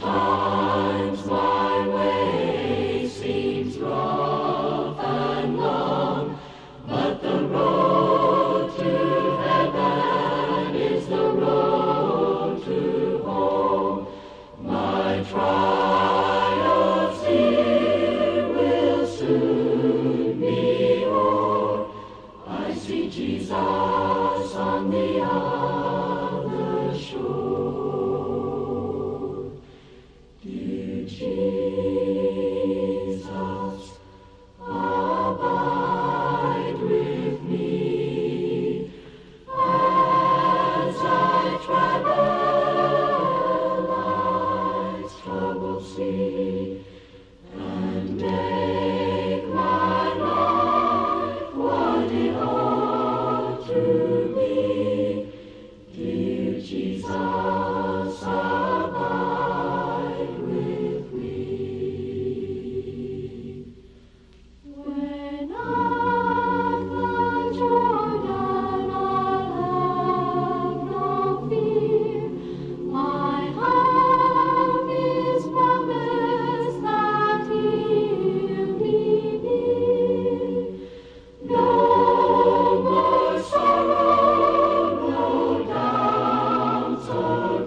Sometimes my way seems rough and long, but the road to heaven is the road to home. My trials here will soon be o'er. I see Jesus on the. the Lord.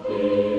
Amen.